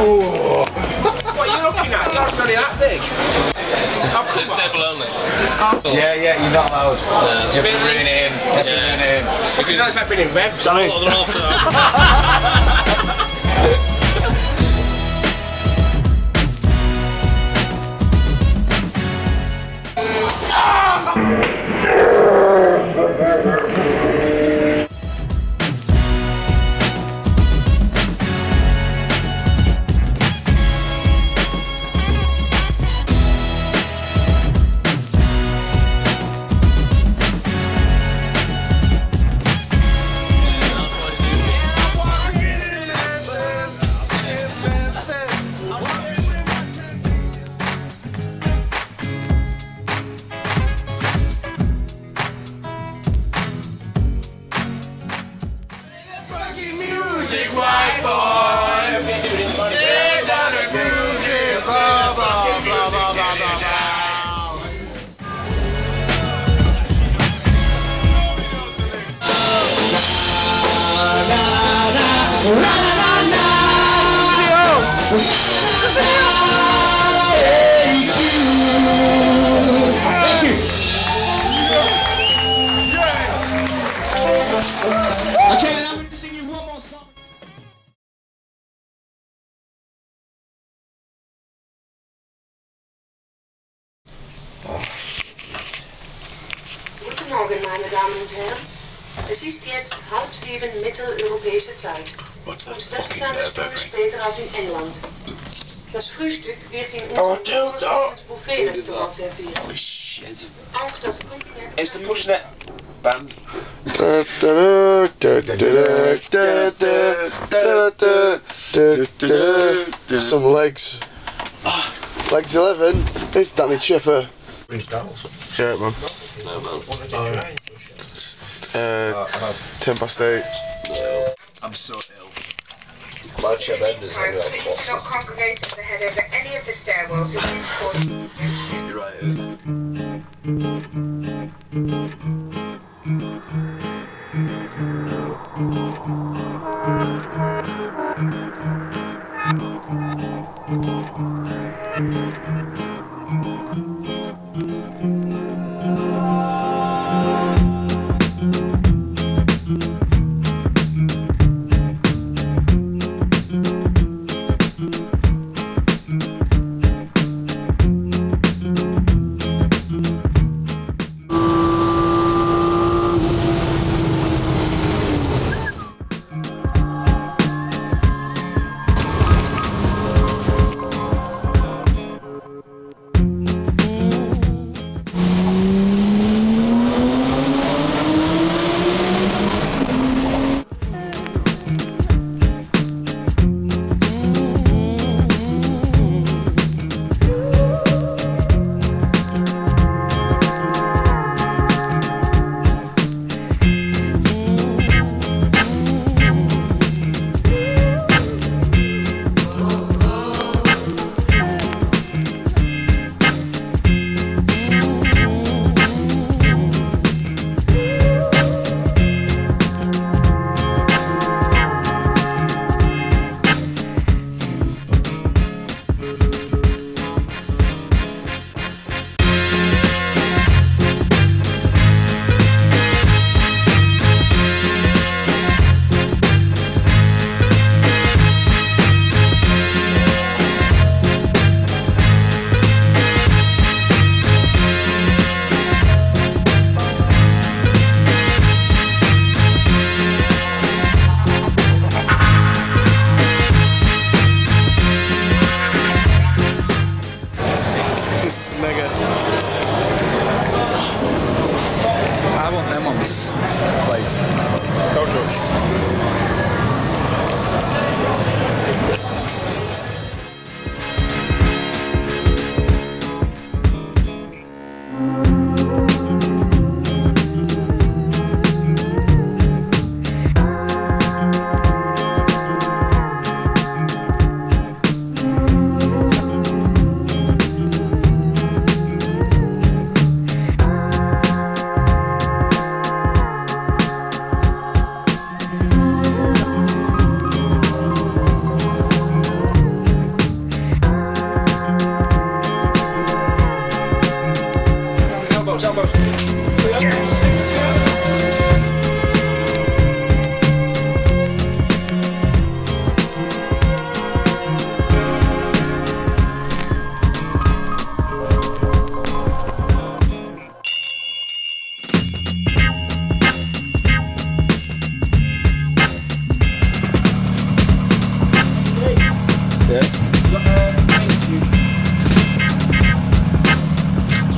What are you looking at? You're not really that big. Oh, come This table only. Oh. Yeah, yeah, you're not allowed. You have to Really? it in. You have to Yeah. it in. Because that's like being in webs. Danny. Oh, halb sieben mitteleuropäische Zeit. What's the Und das ist fucking eine bear Stunde burger? später als in England. Das Frühstück wird in Oh, unserem dude, oh. Buffet-Restaurant serviert. Holy shit. Auch das Kontinent... It's the pushing it band. Some legs. Legs 11. It's Danny Chipper. Yeah, man. Uh, 10 past 8. I'm so ill. In the meantime, please do not congregate at the head of any of the stairwells. It is cause... You're right.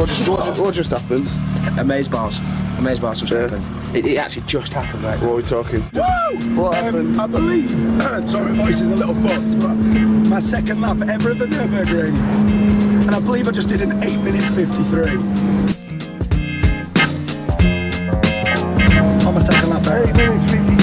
What just, what, what just happened? Amaze bars. Amaze bars just yeah. happened. It, it, actually just happened, mate. What are we talking? Whoa! What um, happened? I believe, sorry, voice is a little fucked, but my second lap ever at the Nürburgring. And I believe I just did an 8 minute 53. On my second lap ever. 8 minutes 53.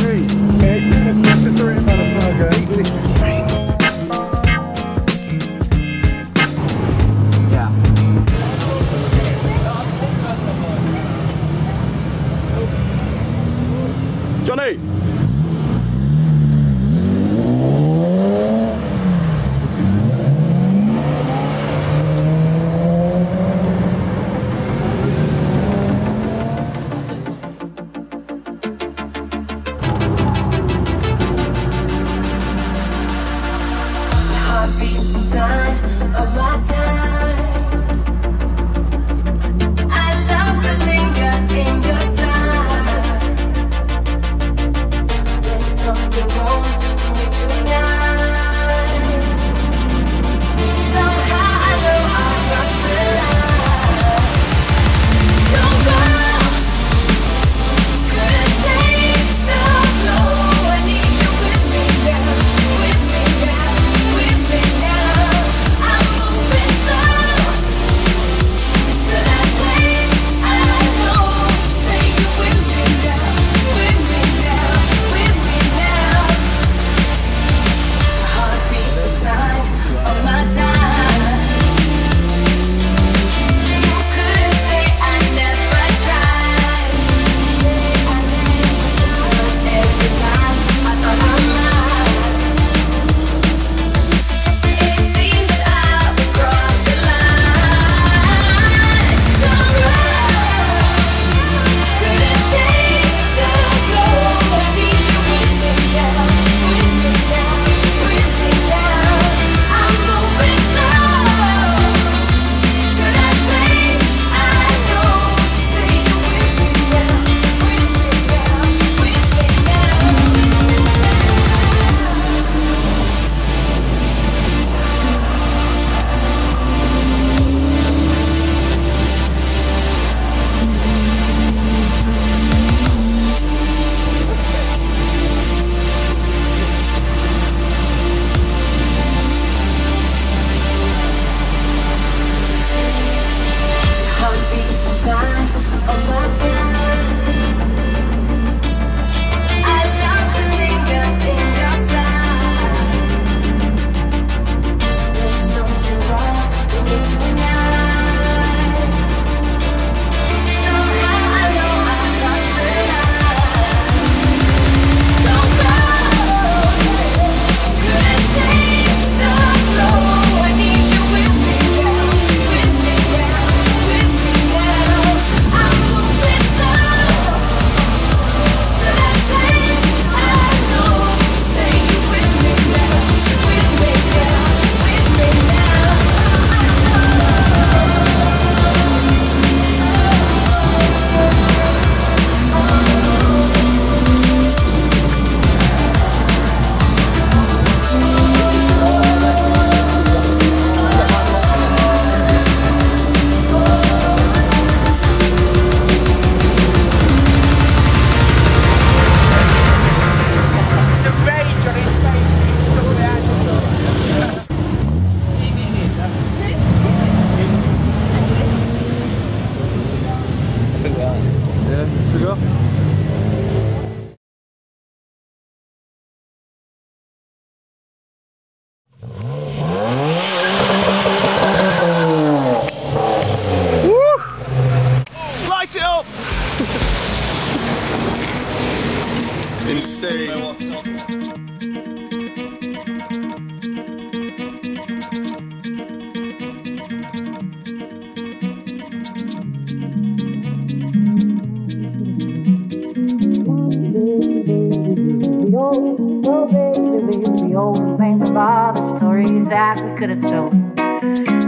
that we could have known.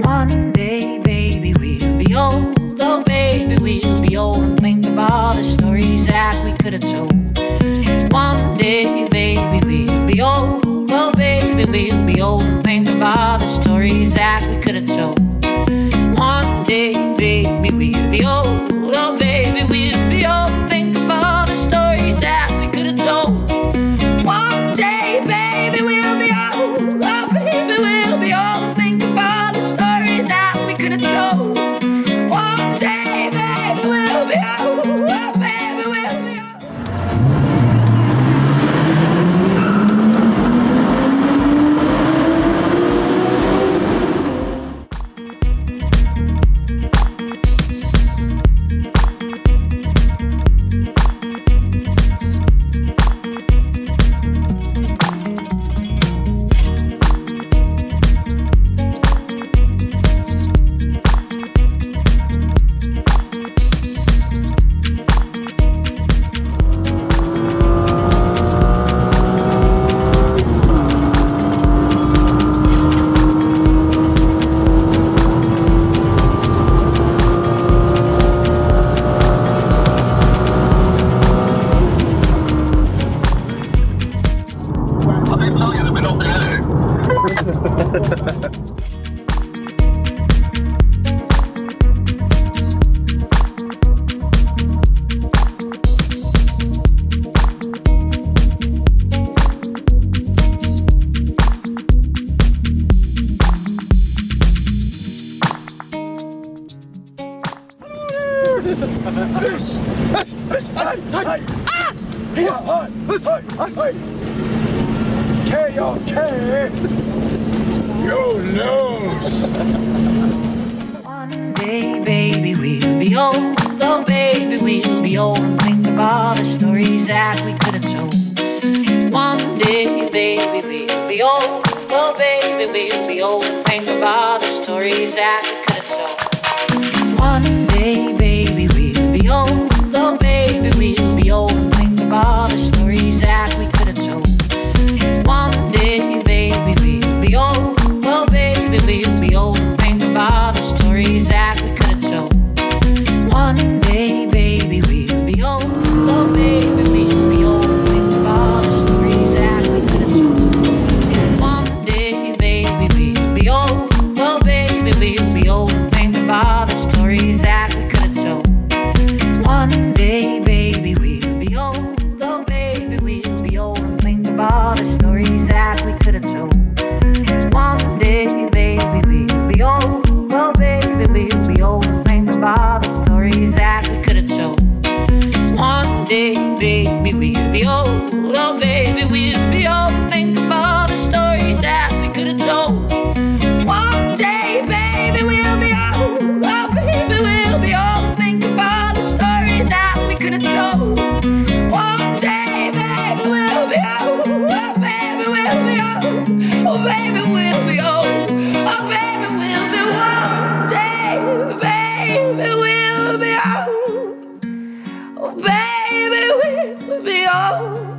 One day, baby, we'll be old. Oh, baby, we'll be old and think of all the stories that we could have told. K-O-K! You lose! One day, baby, we'll be old. Oh, baby, we'll be old. And think of all the stories that we could have told. One day, baby, we'll be old. Oh, baby, we'll be old. And think of all the stories that we could have told. One day, Oh, baby, we'll be old. Think of all the stories that we could have told. One day, baby, we'll be old. Oh, baby, we'll be old. Think of all the stories that we could have told. One day, baby, we'll be old. Oh, baby, we'll be old. Oh, baby, we'll be old. Oh, baby, we'll be one day, baby, we'll be old. Oh, baby, we'll be old.